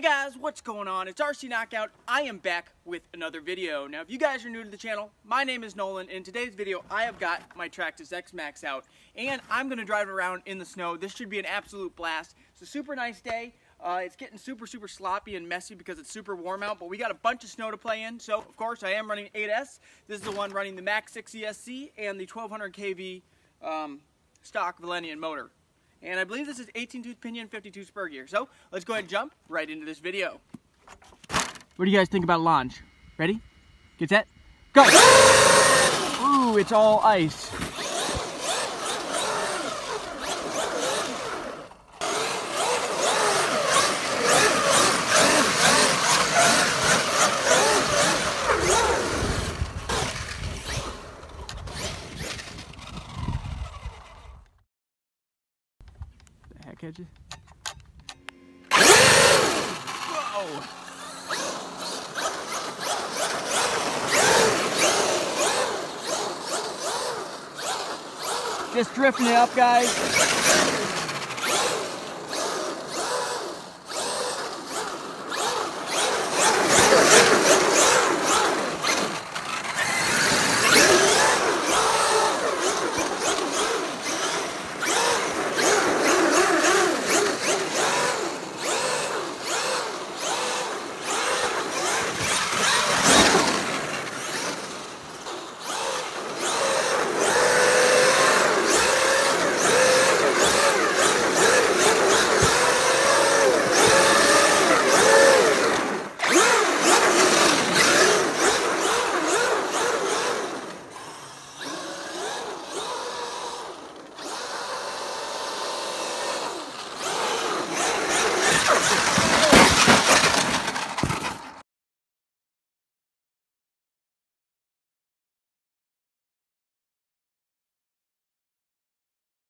Hey guys, what's going on? It's RC Knockout. I am back with another video. Now, if you guys are new to the channel, my name is Nolan. In today's video, I have got my Traxxas X-Maxx out, and I'm going to drive around in the snow. This should be an absolute blast. It's a super nice day. Uh, it's getting super, super sloppy and messy because it's super warm out, but we got a bunch of snow to play in. So, of course, I am running 8S. This is the one running the Max 6 ESC and the 1200 kV um, stock Velineon motor. And I believe this is 18 tooth pinion, 52 spur gear. So let's go ahead and jump right into this video. What do you guys think about launch? Ready? Get set, go! Ooh, it's all ice. Catch it? Whoa! Just drifting it up, guys.